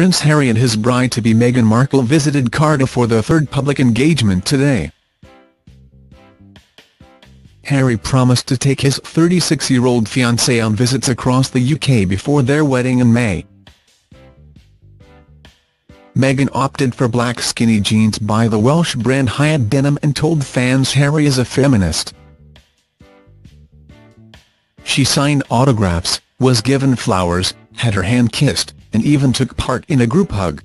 Prince Harry and his bride-to-be Meghan Markle visited Cardiff for their third public engagement today. Harry promised to take his 36-year-old fiancée on visits across the UK before their wedding in May. Meghan opted for black skinny jeans by the Welsh brand Hiut Denim and told fans Harry is a feminist. She signed autographs, was given flowers, had her hand kissed, and even took part in a group hug.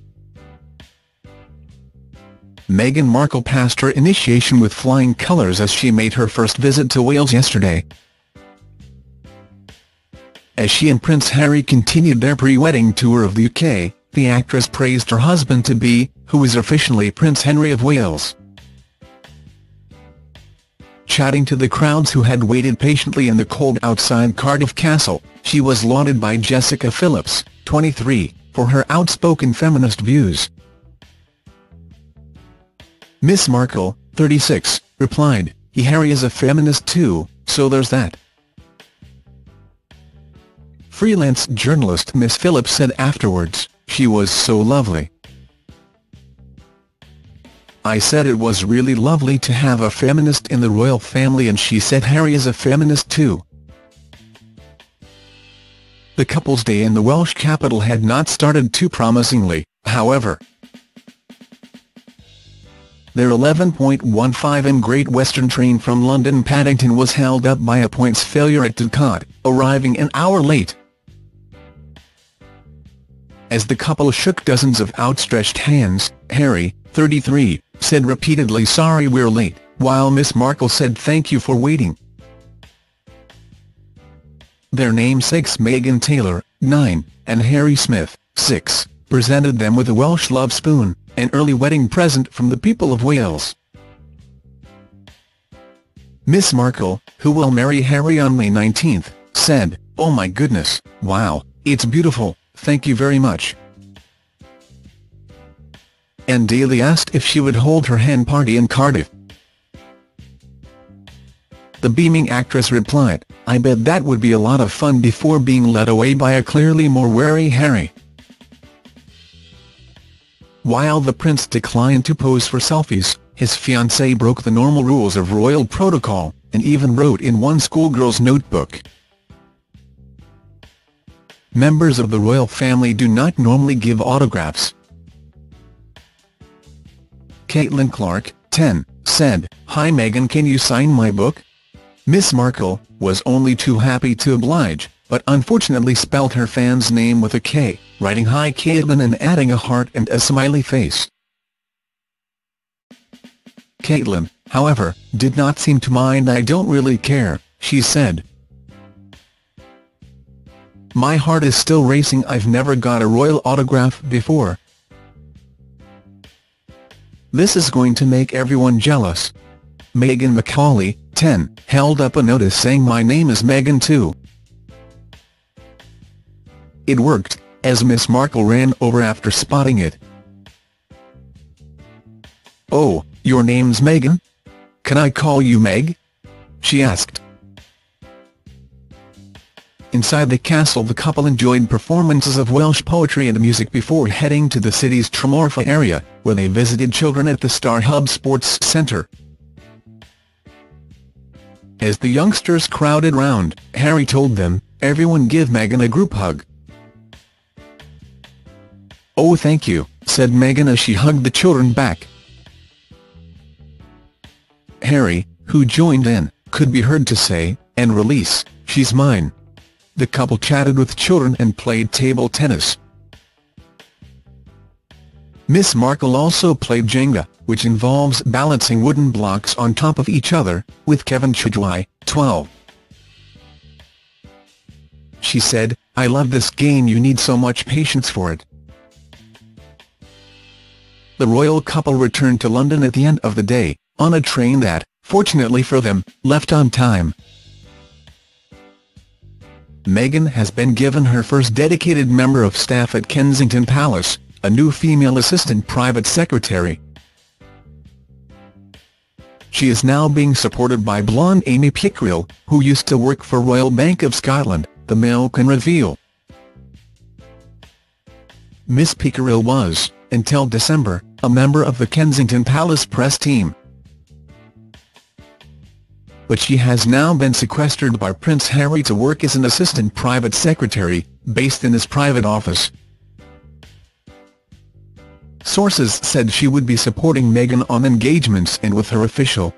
Meghan Markle passed her initiation with flying colours as she made her first visit to Wales yesterday. As she and Prince Harry continued their pre-wedding tour of the UK, the actress praised her husband-to-be, who is officially Prince Henry of Wales. Chatting to the crowds who had waited patiently in the cold outside Cardiff Castle, she was lauded by Jessica Phillips, 23, for her outspoken feminist views. Miss Markle, 36, replied, he Harry is a feminist too, so there's that. Freelance journalist Miss Phillips said afterwards, she was so lovely. I said it was really lovely to have a feminist in the royal family and she said Harry is a feminist too. The couple's day in the Welsh capital had not started too promisingly, however. Their 11.15m Great Western train from London Paddington was held up by a points failure at Didcot, arriving an hour late. As the couple shook dozens of outstretched hands, Harry, 33, said repeatedly sorry we're late, while Miss Markle said thank you for waiting. Their namesakes Megan Taylor, 9, and Harry Smith, 6, presented them with a Welsh love spoon, an early wedding present from the people of Wales. Miss Markle, who will marry Harry on May 19, said, Oh my goodness, wow, it's beautiful, thank you very much. Anne Daley asked if she would hold her hen party in Cardiff. The beaming actress replied, I bet that would be a lot of fun before being led away by a clearly more wary Harry. While the prince declined to pose for selfies, his fiancée broke the normal rules of royal protocol, and even wrote in one schoolgirl's notebook. Members of the royal family do not normally give autographs. Caitlin Clark, 10, said, Hi Meghan can you sign my book? Miss Markle, was only too happy to oblige, but unfortunately spelt her fan's name with a K, writing Hi Kaitlin and adding a heart and a smiley face. Caitlin, however, did not seem to mind I don't really care, she said. My heart is still racing I've never got a royal autograph before. This is going to make everyone jealous. Megan Macaulay, 10, held up a notice saying my name is Meghan too. It worked, as Miss Markle ran over after spotting it. Oh, your name's Meghan? Can I call you Meg? She asked. Inside the castle the couple enjoyed performances of Welsh poetry and music before heading to the city's Tremorfa area, where they visited children at the Star Hub Sports Centre. As the youngsters crowded round, Harry told them, everyone give Meghan a group hug. Oh thank you, said Meghan as she hugged the children back. Harry, who joined in, could be heard to say, and release, she's mine. The couple chatted with children and played table tennis. Miss Markle also played Jenga, which involves balancing wooden blocks on top of each other, with Kevin Chudwai, 12. She said, I love this game you need so much patience for it. The royal couple returned to London at the end of the day, on a train that, fortunately for them, left on time. Meghan has been given her first dedicated member of staff at Kensington Palace, a new female assistant private secretary. She is now being supported by blonde Amy Pickrell, who used to work for Royal Bank of Scotland, the Mail can reveal. Miss Pickrell was, until December, a member of the Kensington Palace press team. But she has now been sequestered by Prince Harry to work as an assistant private secretary, based in his private office. Sources said she would be supporting Meghan on engagements and with her official,